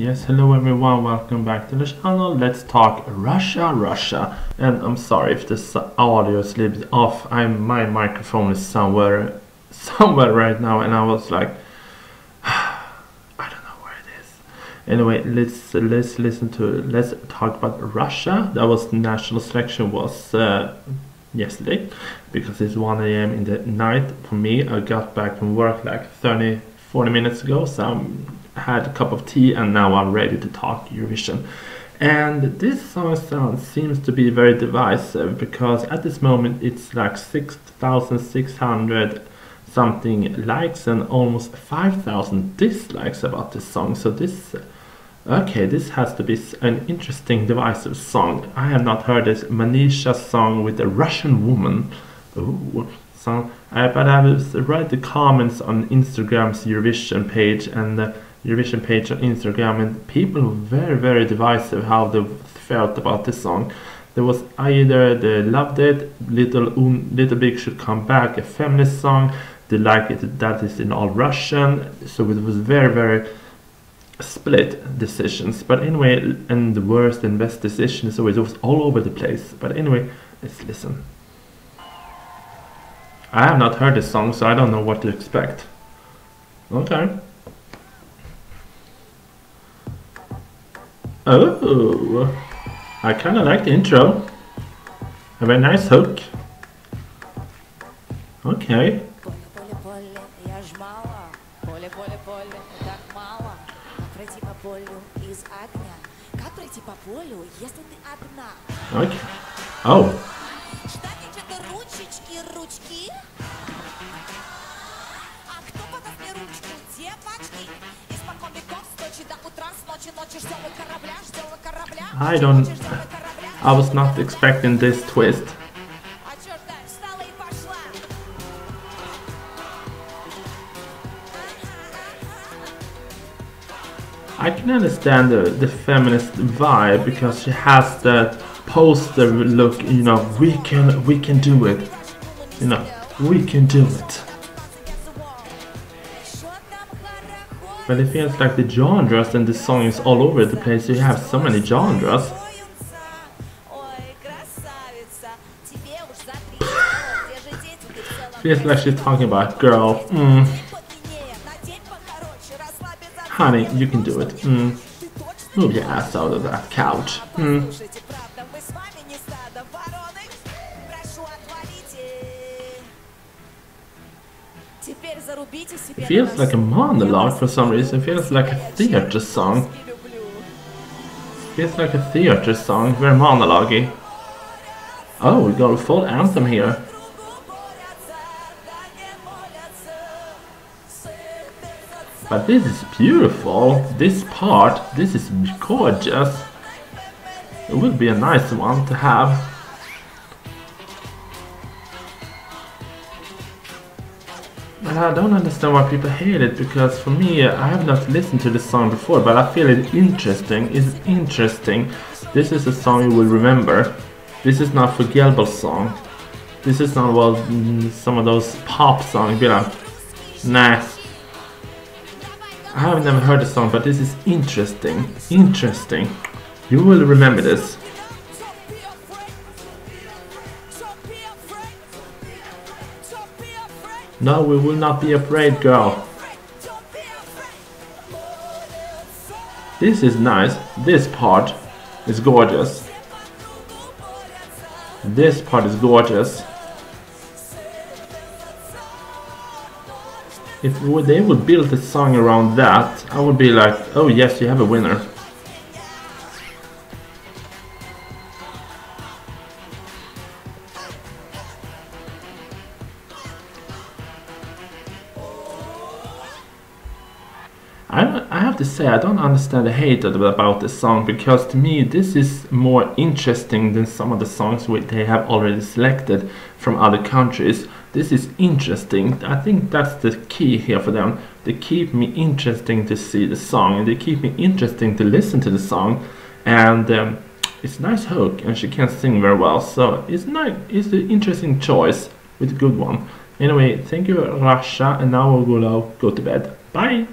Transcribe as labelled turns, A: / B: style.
A: Yes, hello everyone, welcome back to the channel. Let's talk Russia, Russia. And I'm sorry if this audio is a little bit off. I'm my microphone is somewhere somewhere right now and I was like I don't know where it is. Anyway, let's let's listen to let's talk about Russia. That was national selection was uh, yesterday because it's 1 a.m. in the night for me. I got back from work like 30 40 minutes ago, so I'm had a cup of tea and now I'm ready to talk Eurovision. And this song sound seems to be very divisive because at this moment it's like 6,600 something likes and almost 5,000 dislikes about this song. So this, okay, this has to be an interesting divisive song. I have not heard this Manizha song with a Russian woman. Ooh, song. Uh, but I have read the comments on Instagram's Eurovision page and uh, Eurovision page on Instagram, and people were very, very divisive how they felt about this song. There was either they loved it, Little Little Big should come back, a feminist song. They like it that is in all Russian, so it was very, very split decisions. But anyway, and the worst and best decisions, so it was all over the place. But anyway, let's listen. I have not heard this song, so I don't know what to expect. Okay. Oh, I kind of like the intro. A very nice hook. Okay. Okay. Oh. I don't... I was not expecting this twist. I can understand the, the feminist vibe because she has that poster look, you know, we can we can do it. You know, we can do it. But it feels like the genres and the song is all over the place. You have so many genres. feels like she's talking about girl. Mm. Honey, you can do it. Mm. Move your ass out of that couch. Mm. It feels like a monologue for some reason. It feels like a theater song. It feels like a theater song, very monologue Oh, we got a full anthem here. But this is beautiful. This part, this is gorgeous. It would be a nice one to have. But I don't understand why people hate it because for me, I have not listened to this song before, but I feel it interesting. It's interesting. This is a song you will remember. This is not forgettable song. This is not well some of those pop songs. Be like, nah. I have never heard the song, but this is interesting. Interesting. You will remember this. No, we will not be afraid, girl. This is nice. This part is gorgeous. This part is gorgeous. If they would build a song around that, I would be like, oh yes, you have a winner. I, I have to say I don't understand the hate about this song because to me this is more interesting than some of the songs which they have already selected from other countries. This is interesting. I think that's the key here for them. They keep me interesting to see the song and they keep me interesting to listen to the song and um, it's a nice hook and she can sing very well so it's nice it's an interesting choice with a good one. Anyway, thank you Russia and now we'll go, go to bed. Bye!